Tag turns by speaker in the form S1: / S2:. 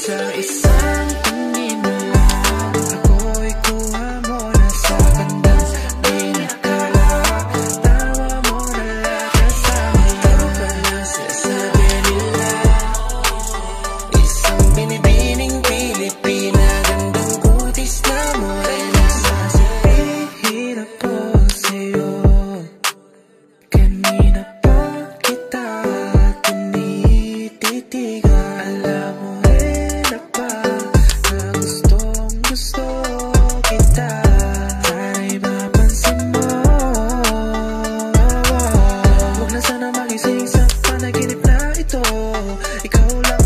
S1: Sa isang tingin mo lang Ako'y kuha mo na sa kandang Di nakala Tawa mo na lang Kasama. Tao ka lang sinasabi nila. Isang binibining Pilipina Gandang kutis na mo Ay nasasipihirap po sa'yo. Kanina pa kita Tinititigan. Alam mo Huwag sana magising sa panaginip na ito. Ikaw lang